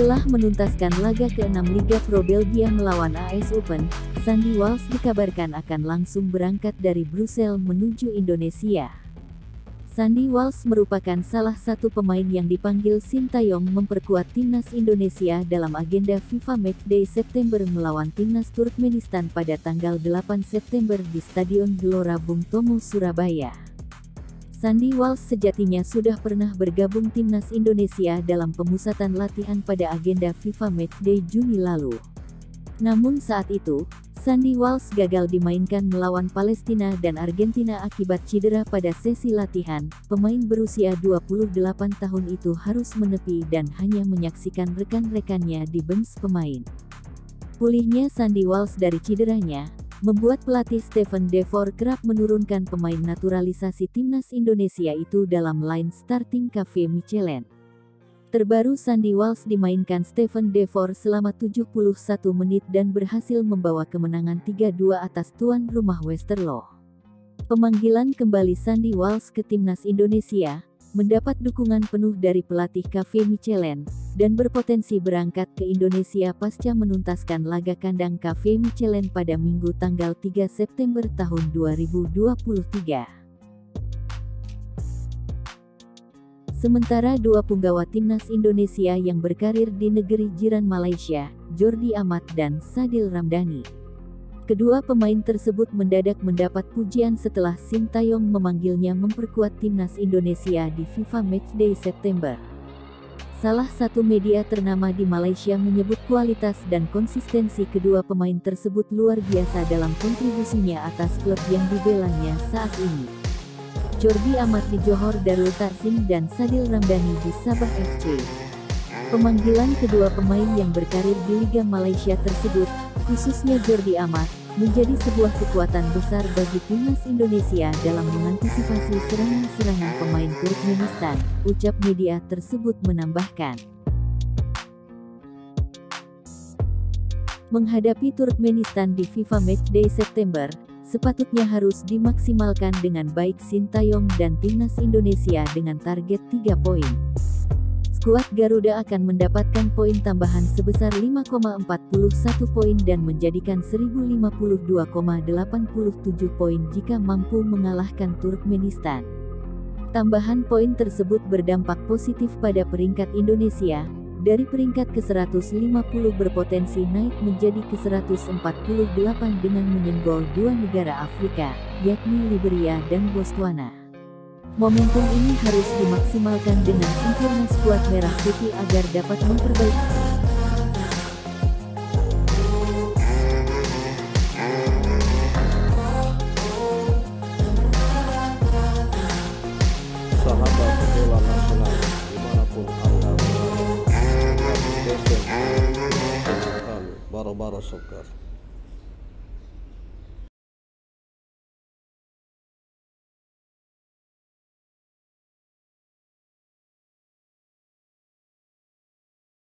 Setelah menuntaskan laga ke-6 Liga Pro Belgia melawan AS Open, Sandy Walsh dikabarkan akan langsung berangkat dari Brussels menuju Indonesia. Sandy Walsh merupakan salah satu pemain yang dipanggil Sintayong memperkuat timnas Indonesia dalam agenda FIFA Matchday September melawan timnas Turkmenistan pada tanggal 8 September di Stadion Gelora Bung Tomo, Surabaya. Sandy Walsh sejatinya sudah pernah bergabung timnas Indonesia dalam pemusatan latihan pada agenda FIFA Matchday Juni lalu. Namun saat itu, Sandy Walsh gagal dimainkan melawan Palestina dan Argentina akibat cedera pada sesi latihan. Pemain berusia 28 tahun itu harus menepi dan hanya menyaksikan rekan-rekannya di bench pemain. Pulihnya Sandy Walsh dari cederanya, membuat pelatih Stephen Devor kerap menurunkan pemain naturalisasi timnas Indonesia itu dalam line starting Cafe Michelin. Terbaru Sandy Walsh dimainkan Stephen Devor selama 71 menit dan berhasil membawa kemenangan 3-2 atas tuan rumah Westerlo. Pemanggilan kembali Sandy Walsh ke timnas Indonesia, mendapat dukungan penuh dari pelatih Cafe Michelin, dan berpotensi berangkat ke Indonesia pasca menuntaskan laga kandang Cafe Michelin pada Minggu tanggal 3 September tahun 2023. Sementara dua punggawa timnas Indonesia yang berkarir di negeri jiran Malaysia, Jordi Amat dan Sadil Ramdhani, Kedua pemain tersebut mendadak mendapat pujian setelah Sintayong memanggilnya memperkuat timnas Indonesia di FIFA Matchday September. Salah satu media ternama di Malaysia menyebut kualitas dan konsistensi kedua pemain tersebut luar biasa dalam kontribusinya atas klub yang dibelanya saat ini. Jordi Amat di Johor Darul Takzim dan Sadil Ramdhani di Sabah FC. Pemanggilan kedua pemain yang berkarir di Liga Malaysia tersebut, khususnya Jordi Amat, menjadi sebuah kekuatan besar bagi timnas Indonesia dalam mengantisipasi serangan-serangan pemain Turkmenistan, ucap media tersebut menambahkan. Menghadapi Turkmenistan di FIFA Matchday September, sepatutnya harus dimaksimalkan dengan baik Sintayong dan timnas Indonesia dengan target 3 poin. Skuad Garuda akan mendapatkan poin tambahan sebesar 5,41 poin dan menjadikan 1052,87 poin jika mampu mengalahkan Turkmenistan. Tambahan poin tersebut berdampak positif pada peringkat Indonesia, dari peringkat ke-150 berpotensi naik menjadi ke-148 dengan menyenggol dua negara Afrika, yakni Liberia dan Botswana. Momentum ini harus dimaksimalkan dengan sempurna skuad merah putih agar dapat memperbaiki sahabat bola nasional di mana pun anda berada.